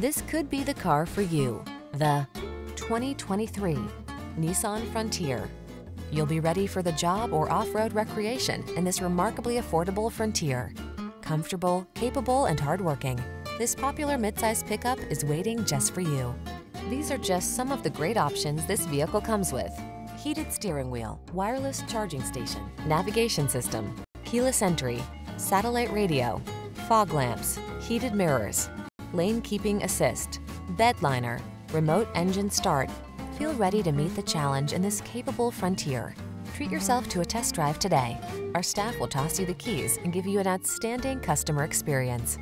This could be the car for you. The 2023 Nissan Frontier. You'll be ready for the job or off-road recreation in this remarkably affordable Frontier. Comfortable, capable, and hardworking, this popular midsize pickup is waiting just for you. These are just some of the great options this vehicle comes with. Heated steering wheel, wireless charging station, navigation system, keyless entry, satellite radio, fog lamps, heated mirrors, lane keeping assist, bedliner, remote engine start. Feel ready to meet the challenge in this capable Frontier. Treat yourself to a test drive today. Our staff will toss you the keys and give you an outstanding customer experience.